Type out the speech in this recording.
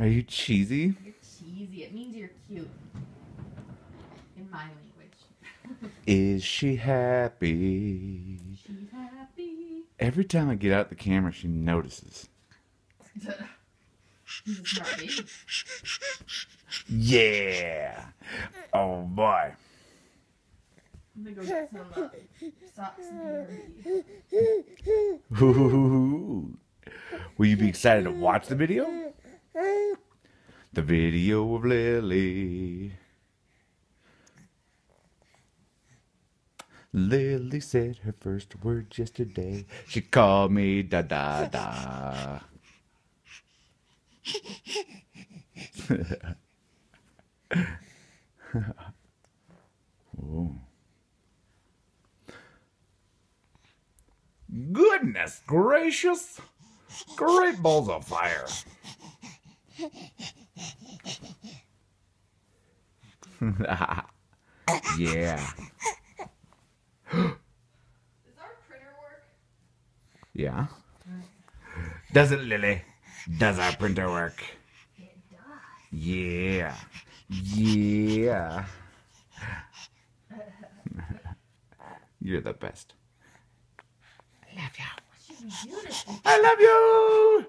Are you cheesy? You're cheesy. It means you're cute. In my language. Is she happy? She's happy. Every time I get out the camera, she notices. He's a smart baby. Yeah. Oh boy. I'm gonna go get some uh, socks and Ooh. Will you be excited to watch the video? The video of Lily. Lily said her first word yesterday. She called me da da da. oh. Goodness gracious! Great balls of fire! yeah. Does our printer work? Yeah. Does it, Lily? Does our printer work? It does. Yeah. Yeah. You're the best. I love you. What should we do this week? I love you.